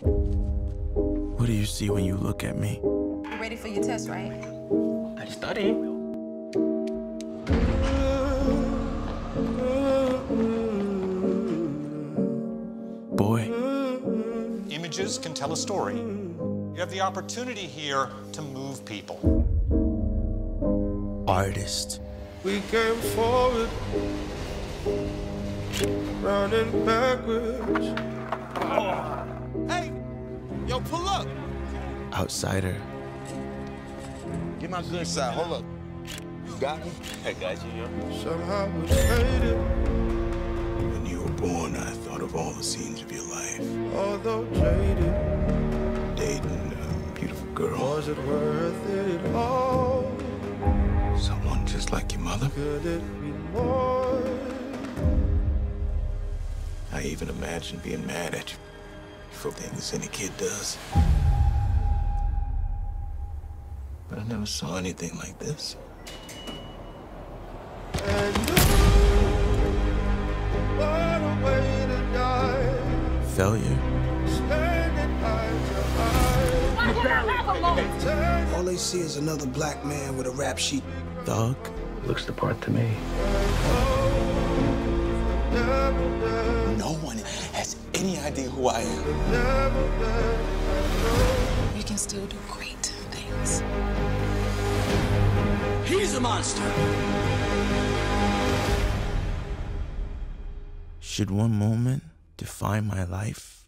What do you see when you look at me? You ready for your test, right? I study. Boy, Images can tell a story. You have the opportunity here to move people. artist. We came forward, running backwards. Hey, yo, pull up. outsider. Get my good side. Hold up. You got me? I got you, yo. Somehow we made it, When you were born, I thought of all the scenes of your life. although jaded. Dating a beautiful girl, Was it worth it all? someone just like your mother. Could it be more? I even imagined being mad at you for things any kid does. But I never saw anything like this. And you, what a way to die. Failure. Standing eye to eye. All they see is another black man with a rap sheet. Thug. Looks the part to me. No one has any idea who I am. We can still do great things. He's a monster. Should one moment define my life?